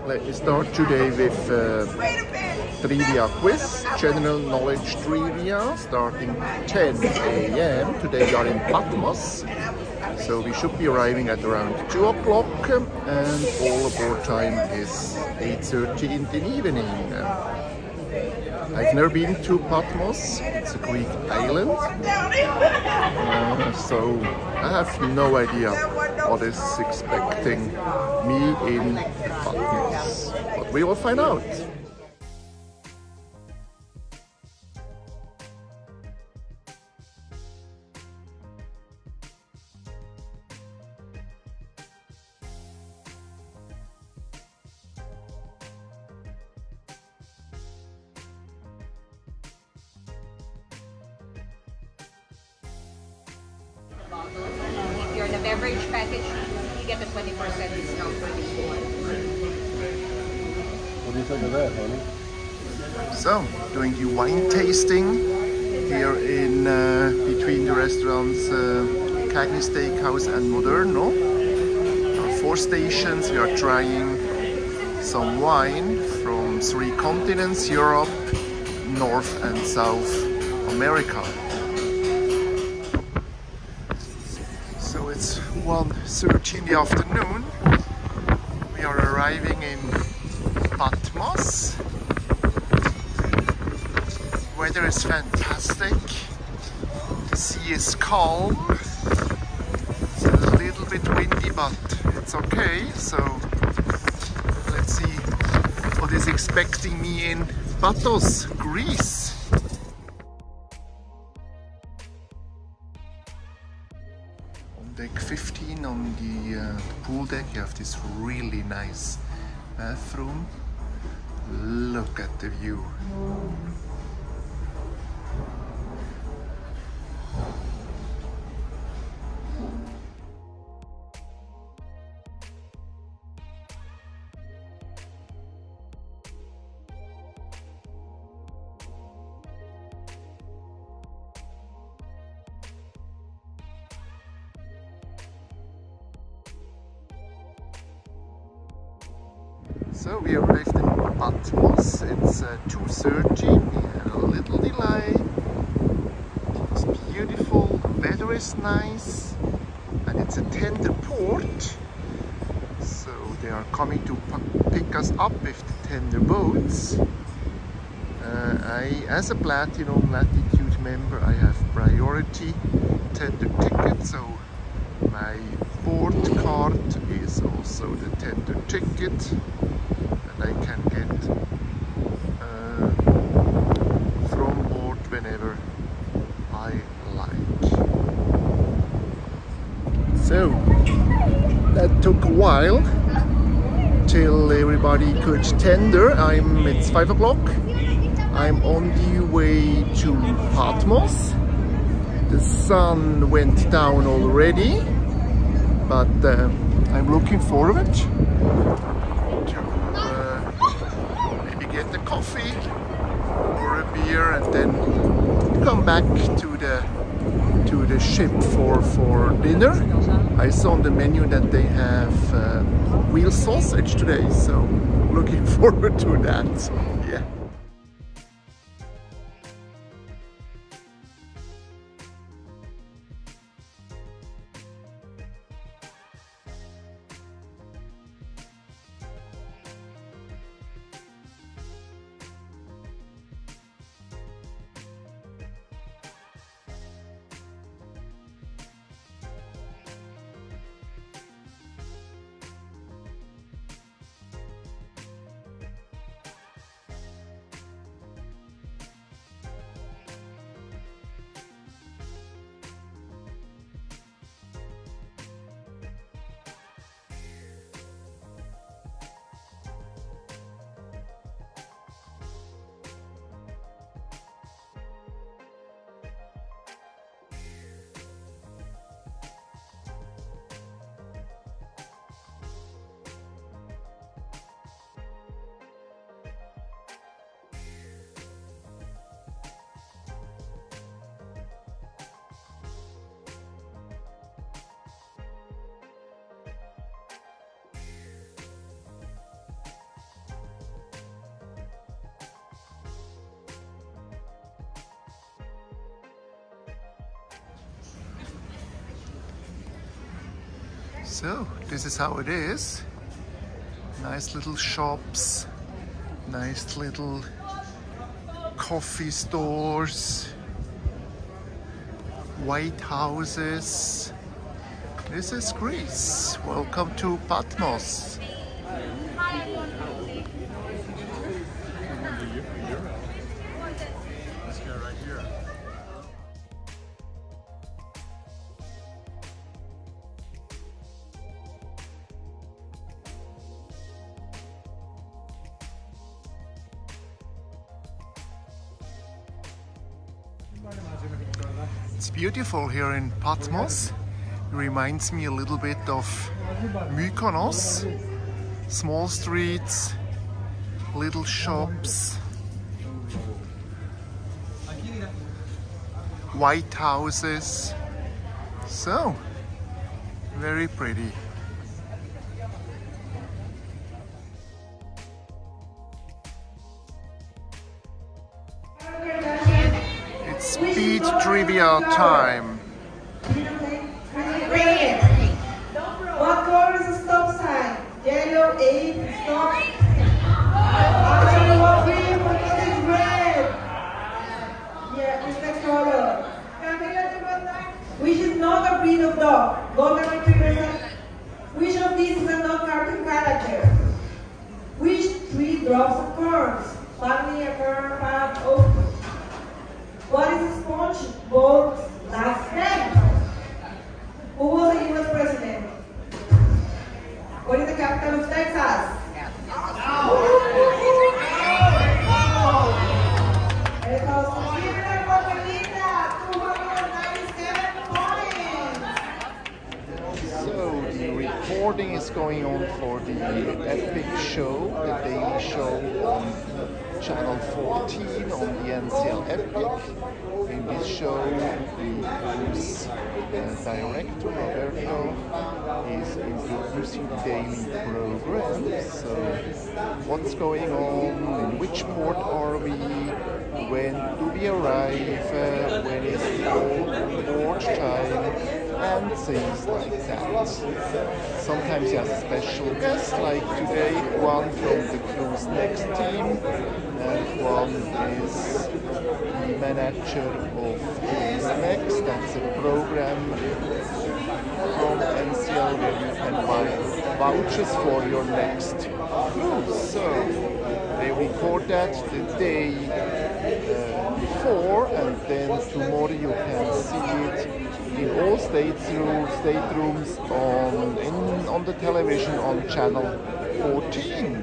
Let me start today with uh, trivia quiz, general knowledge trivia, starting 10 a.m. Today we are in Patmos, so we should be arriving at around 2 o'clock and all aboard time is 8.30 in the evening. I've never been to Patmos, it's a Greek island, uh, so I have no idea what is expecting me in Patmos, but we will find out. Beverage package, you get a 20% discount for this one. What do you think of that, honey? So, doing the wine tasting here in uh, between the restaurants uh, Cagney Steakhouse and Moderno. There four stations. We are trying some wine from three continents: Europe, North and South America. 1.30 in the afternoon. We are arriving in Patmos. Weather is fantastic. The sea is calm. It's a little bit windy, but it's okay. So let's see what is expecting me in Patmos, Greece. 15 the, uh, the pool deck you have this really nice bathroom. Look at the view. So we arrived in Patmos. It's uh, 2.30. We had a little delay. It's beautiful. Weather is nice. And it's a tender port. So they are coming to pick us up with the tender boats. Uh, I, as a Platinum Latitude member, I have priority tender ticket. So my board card is also the tender ticket I can get uh, from board whenever I like. So that took a while till everybody could tender. I'm it's five o'clock. I'm on the way to Patmos. The sun went down already, but uh, I'm looking forward to uh, maybe get a coffee or a beer and then come back to the to the ship for for dinner. I saw on the menu that they have uh, wheel sausage today, so looking forward to that. So, this is how it is. Nice little shops, nice little coffee stores, white houses. This is Greece. Welcome to Patmos. It's beautiful here in Patmos. It reminds me a little bit of Mykonos. Small streets, little shops, white houses. So, very pretty. Trivia time. Green. What color is the stop sign? Yellow, eight, stop. Which is not a breed of dog? Which of these is a non-cartoon character? Which tree drops of curls? Family, a curl, path, oak. What is a SpongeBob's last name? Who was the US president? What is the capital of Texas? Recording is going on for the Epic Show, the daily show on channel 14 on the NCL Epic. In this show, the uh, director Roberto is introducing the daily program. So, what's going on? In which port are we? When do we arrive? Uh, when is the port time? And things like that. Sometimes he has a special guest, like today, one from the Cruise Next team, and one is the manager of Cruise Next. That's a program from NCL where you can buy vouchers for your next cruise. So they record that the day uh, before, and then tomorrow you can see it in all staterooms, staterooms on in, on the television on channel 14.